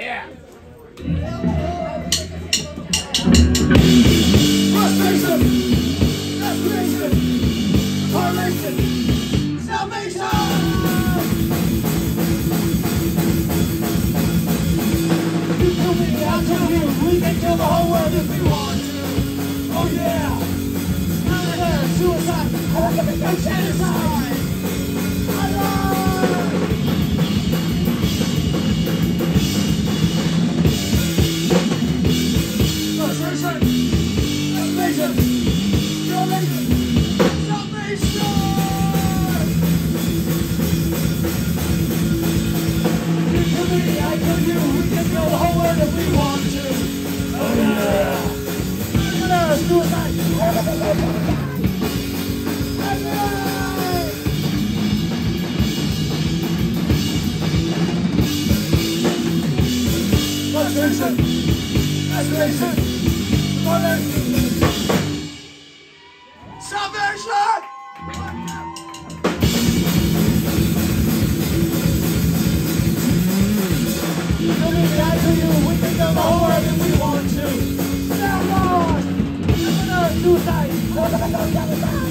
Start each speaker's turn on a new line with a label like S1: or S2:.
S1: Yeah.
S2: Salvation. You me, I'll you. We can kill the whole world if we want. Oh yeah. Murder, suicide, and genocide. Alive! Frustration, salvation. You kill me, I kill you. We can whole world if we want to. Suicide, genocide.